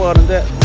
போவாக இருந்தேன்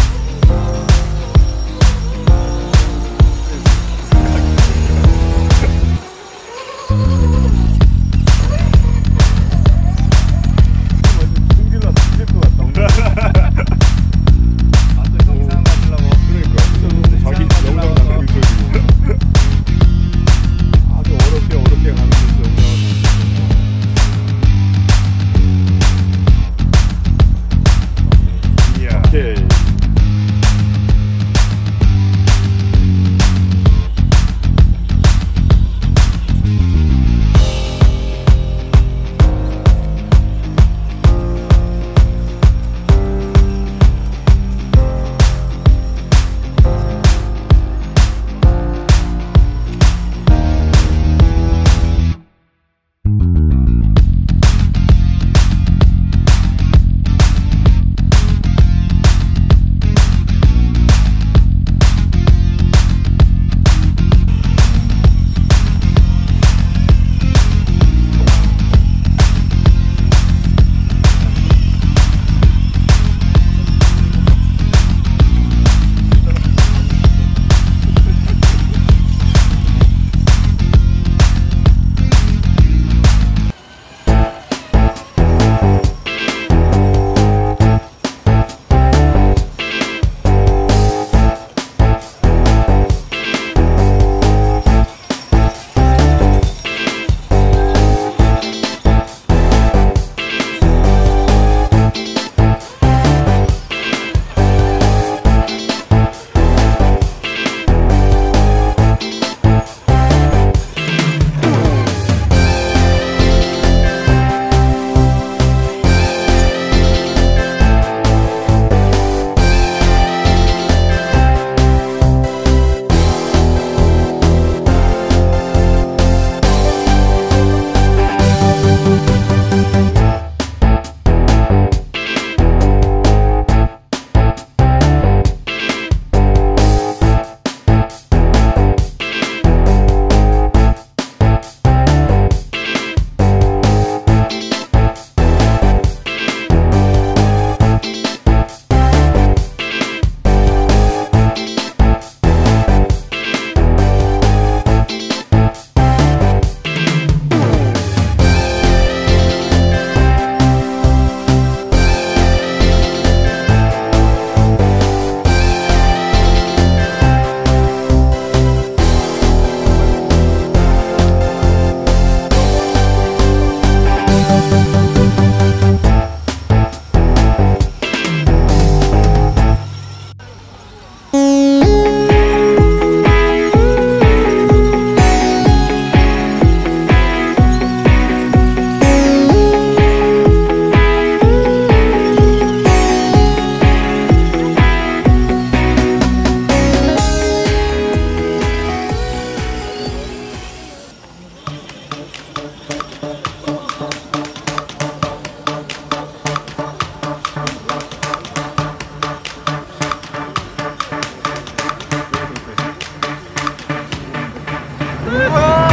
Whoa!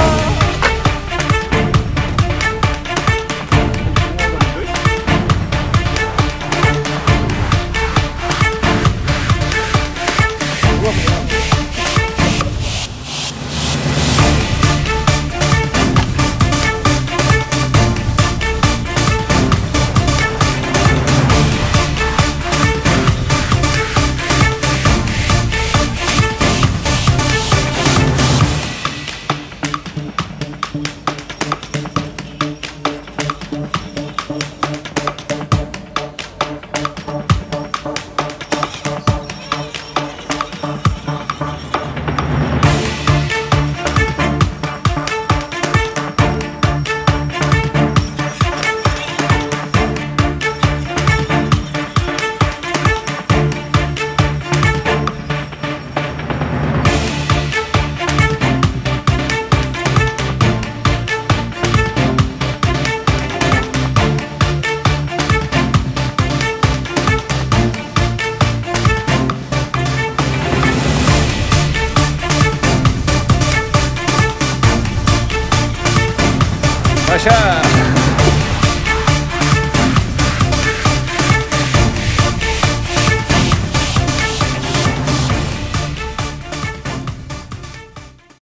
Paşa.